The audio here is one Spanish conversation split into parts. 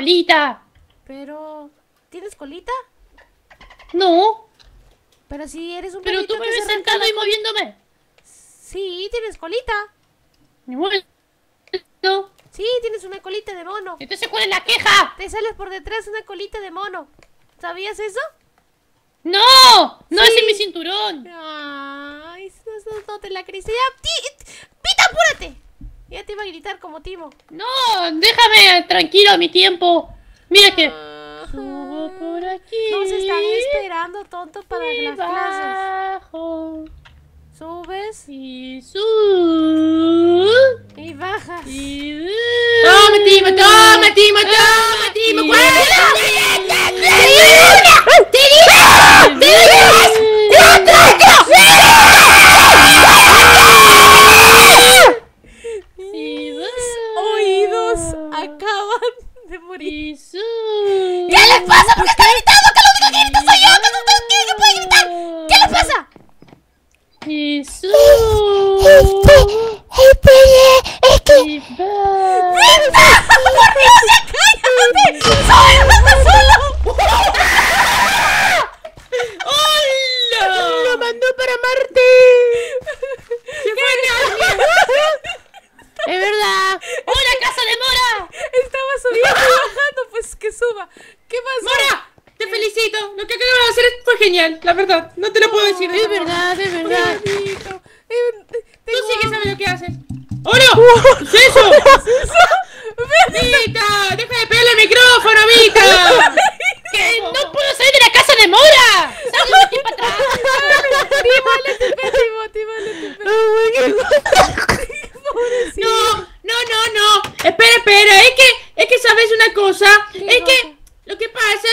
colita. Pero... ¿Tienes colita? No, Pero si eres un pero tú me ves sentado y moviéndome. Sí, tienes colita. Bueno. No. Sí, tienes una colita de mono. Entonces, ¿cuál es la queja? Te sales por detrás una colita de mono. ¿Sabías eso? ¡No! ¡No Sí. es en mi cinturón! Ay, no, no, no te la. Ya, ti- ¡Pita, apúrate! Ya te iba a gritar como Timo. ¡No! ¡Déjame tranquilo a mi tiempo! Mira que... Subo por aquí. Nos están esperando, tonto, para y las clases. Subes Y subo. y bajas. Y... Toma, Timo, toma, Timo, toma, Timo. Y Oídos acaban de morir. Y subo. ¿Qué les pasa? ¿Por qué están gritando? Que lo único que grito soy yo. Que no tengo que, que puede gritar. ¿Qué les pasa? Y subo. es que Y bajo. ¡Por Dios, ya cállate! ¡Soy anda solo! ¡Hola! ¡Lo mandó para Marte! ¡Es verdad! ¡Hola, casa de Mora! Estaba subiendo y bajando, pues que suba. ¿Qué pasó? ¡Mora! Te felicito. Lo que acabas de hacer fue genial, la verdad. No te lo puedo decir. de Es verdad, es verdad. Bonito. Eh, Tú sí que sabes lo que haces. ¡Hola! ¿Qué es eso? ¡Vita! ¡Deja de pegarle el micrófono, Vita! ¡Que no puedo salir de la casa de Mora! ¡Salgo de aquí para atrás! Timo, léete el pelo, Timo, Timo, léete el pelo. Pobrecito. No, no, no, no. Espera, espera. Es que, es que sabes una cosa. Es que lo que pasa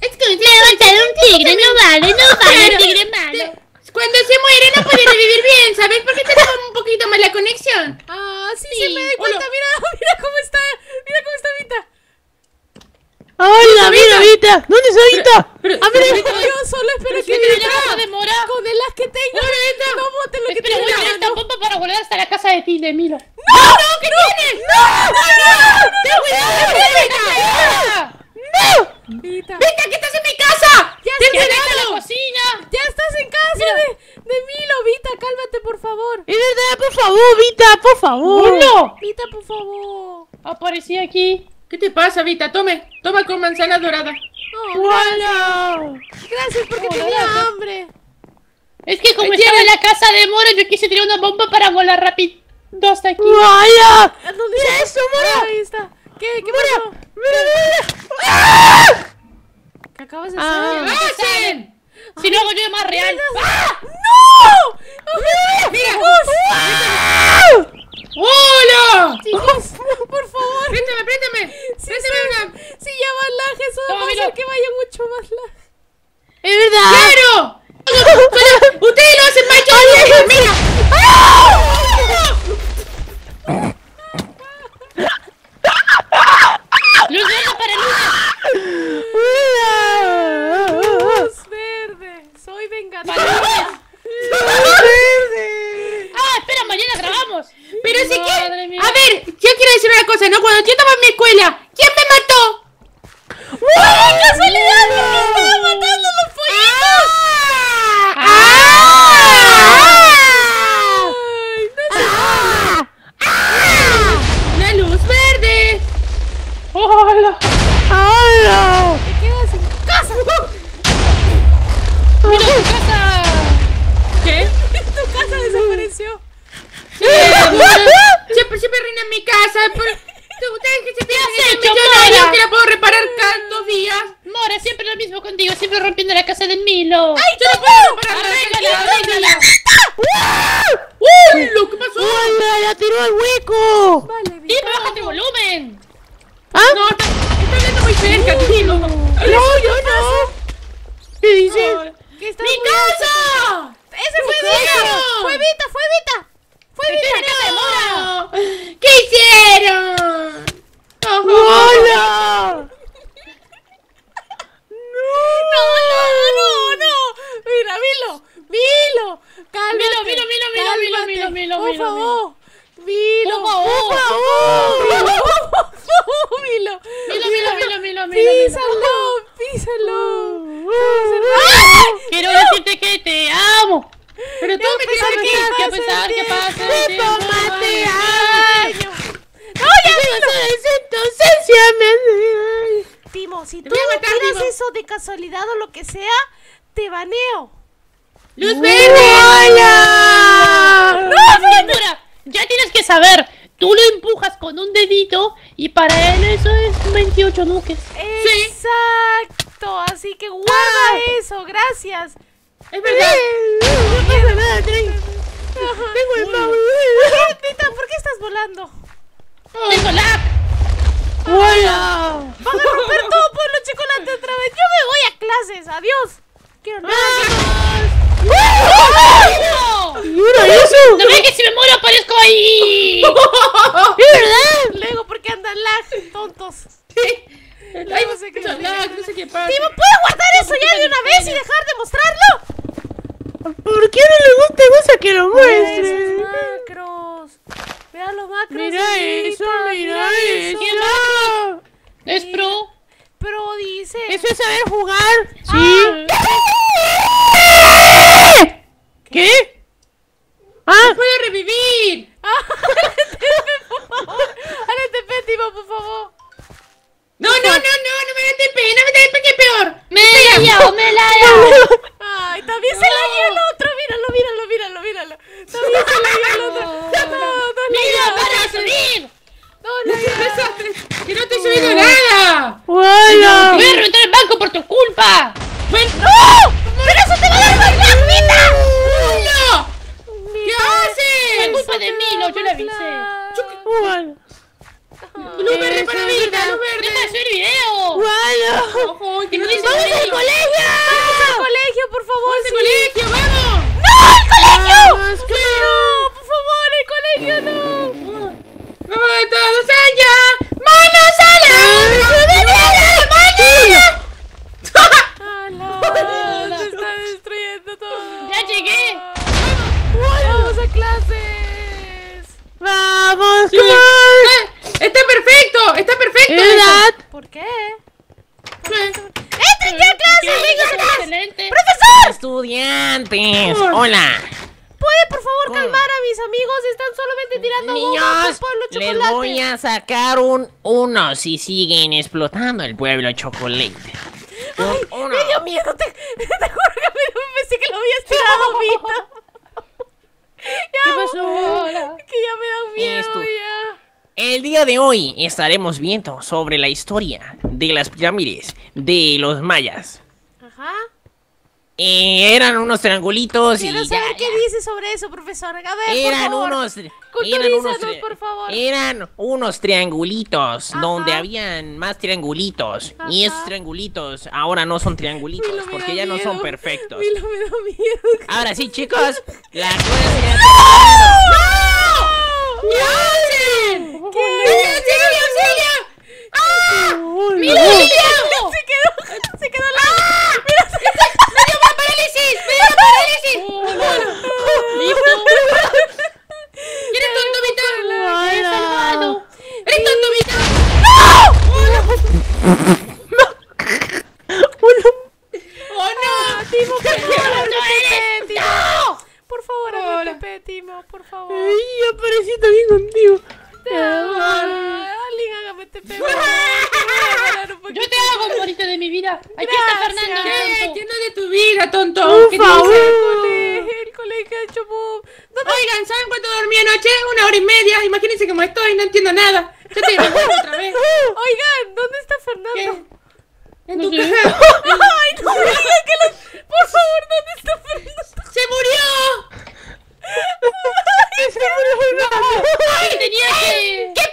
es que Levantar un tigre no vale, no vale, Pero- tigre malo. cuando se muere no puede revivir bien, ¿sabes? Porque tenemos un poquito más la conexión. Ah, sí, Sí. se me da cuenta. Hola. Mira, mira cómo está. Mira cómo está Vita. ¡Hola, mira, Vita! ¿Dónde está Vita? Pero, ¡Ah, mira! Yo solo espero que Vita, Vita, la casa de Mora! con el as que tenga, no bote lo que Espera, voy tiene a en la traer para volar hasta la casa de ti, de Milo. ¡No! ¡No! ¿Qué tienes? ¡No! ¡No! ¡Ten cuidado! ¡No! Vita, ¡Vita, que estás en mi casa! ya ¡Ten estás, ¡Vete a la cocina! ya estás en casa de, de Milo, Vita, cálmate por favor. Es verdad, por favor, Vita, por favor. ¡No! Vita, por favor. Aparecí aquí. ¿Qué te pasa, Vita? Tome, toma con manzana dorada. Oh, ¡Hola! gracias porque Hola, tenía gracias. hambre. Es que como estaba en la casa de Mora, yo quise tirar una bomba para volar rápido hasta aquí. ¡Vaya! ¿A ¿Dónde está? eso, Mora? Ahí está. ¿Qué? ¿Qué pasó? ¿Qué acabas de Ah. hacer? ¿Qué hacen? Si no hago yo de más real. ¡Ah! ¡No! Mira. ¡Chicos! ¡Hola! Chicos, por favor. Préstame, préstame. Si, una. si ya va laje, eso Toma, va a hacer que vaya mucho más laje. Es verdad. ¡Claro! Ustedes lo hacen mal, yo mira. Luz verde para lunes. Luz verde. Soy vengadora. Para lunes. Ah, espera, mañana grabamos. Pero si Madre que... mía. A ver, yo quiero decir una cosa, ¿no? Cuando yo estaba en mi escuela, ¿quién me mató? ¡Qué casualidad! ¡Me estaba matando los pollitos! ¡Ah! ¡Ay, no se ¡La luz verde! ¡Hola! ¡Hola! te quedas en casa! ¡Mira tu casa! ¿Qué? Tu casa desapareció. Siempre, siempre reina en mi casa. Por... Ustedes que se piensan que hecho, que la puedo reparar cada dos días. Mora, siempre lo mismo contigo, siempre rompiendo la casa del Milo. ¡Ay, yo no puedo reparar Arréglala, nada! arréglala. ¡Uy! ¿Lo que pasó? ¡Hola! ¡La tiró al Milo, Milo, cálmate, Milo, Milo, Milo, Milo, Milo, Milo, Milo, Milo, Milo, Milo, Milo, Milo, Milo, Milo, Milo, písalo, písalo. Quiero decirte que te amo. Pero tú me tienes que a pesar que pasa el tiempo, mate año. No, ya entonces ya me Timo, si tú tiras eso de casualidad o lo que sea, te baneo. ¡Luz verde! ¡No, señora! Ya tienes que saber. Tú lo empujas con un dedito y para él eso es 28 nuques. Exacto, así que guarda eso, gracias. Es verdad. No pasa nada. Tengo el pavo. Tita, ¿por qué estás volando? Tengo lag. ¡Hola! Van a romper todo por los chocolates otra vez. Yo me voy a clases, adiós. Quiero nada. ¡No! ¡Mira eso! ¿No ves que si me muero aparezco ahí? ¿Es verdad? Luego, ¿por qué andan lag, tontos? Ay, no sé qué no, no sé qué pasa. Timo, ¿puedes guardar eso ya de una vez y dejar de mostrarlo? ¿Por qué no le gusta, gusta que lo Esos muestre? macros. Vea los macros. Mira eso, mira eso. Es pro. Pero dice. Eso es saber jugar. Sí. ¿Qué? Ah, ¡Puedo revivir! Ahora Timo, por favor. No, no, no, no, no me da TP, no me da TP, que es peor. Me la llevo, me la llevo. Ay, también se la dio el otro. Míralo, míralo, míralo, míralo. También se la dio el otro. No, no, no, ¡Mira, para subir! no, no, no. ¡Que no estoy subiendo nada! ¡Hola! Voy a reventar el banco por tu culpa. Bueno, ¡No! ¡Pero eso te va a dar más lag, Mita! ¡No! ¿Qué Fue haces? culpa de mí, no, yo le avisé. ¡Hola! ¡Luz verde para Eso mí! es ¡Luz ¡Deja de verde! subir video! ¡Hola! ¡Ojo! ¡Que no ¿Qué te dices, subes Mary? colegio! ¡Vamos al colegio, por favor! ¡Al sí. colegio, vamos! ¡No, al colegio! Vamos, ¡No, por favor, el colegio no! ¡Vamos todos allá! ¡Manos a la ¡Ah, no! ¡Se está destruyendo todo! ¡Ya llegué! ¡Vamos a clases! ¡Vamos, ¡Está, ¡Eh! está perfecto! ¡Está perfecto! ¿Es ¿Por qué? eso. ¡Entren ya a clases, excelente. ¡Profesor! Estudiantes, hola. ¿Puede por favor calmar a mis amigos? Están solamente tirando bombas Niños, al pueblo les chocolate. voy a sacar un uno si siguen explotando el pueblo chocolate. Uno. Me dio miedo, te, te juro que me dio- pensé que lo habías tirado, Vita. ¿Qué pasó? Hola. Que ya me da miedo, Esto. ya. El día de hoy estaremos viendo sobre la historia de las pirámides de los mayas. Ajá. Eh, eran unos triangulitos Quiero y ya, saber qué ya. dice sobre eso, profesor. A ver, por Eran favor. unos, eran unos, por favor. eran unos triangulitos Ajá. donde habían más triangulitos y esos triangulitos ahora no son triangulitos porque ya no son perfectos. Me da miedo. Ahora sí, chicos, la clase ya ¿Qué hacen? ¿Qué? ¡Auxilio, auxilio! ¡Hola! Se quedó, se quedó la... Mira, se ¡Me dio una parálisis! ¡Me dio una parálisis! ¿Listo? ¿Quieres tonto, Vita? He salvado. ¿Eres tonto? ¡Oh, no! Por favor, ¡No eres! ¡No! Por Hola. Timo, por favor. ¡Ay, aparecí también contigo! Ay, Alguien hágame un poquito. Yo te hago morita de mi vida. Aquí está. Fernando. ¿Qué? tonto. ¿Qué no de tu vida, tonto? Por ¿Qué te dice? El colegio, el colegio ha hecho boom. ¿Dónde Oigan, ¿saben cuánto dormí anoche? Una hora y media. Imagínense cómo estoy, no entiendo nada. Ya te devuelvo otra vez. Oigan, ¿dónde está Fernando? ¿Qué? En No tu sé. casa. Ay, no me que los... Por favor, ¿dónde está Fernando? ¡Se murió! Ay, tenía que... ¿Qué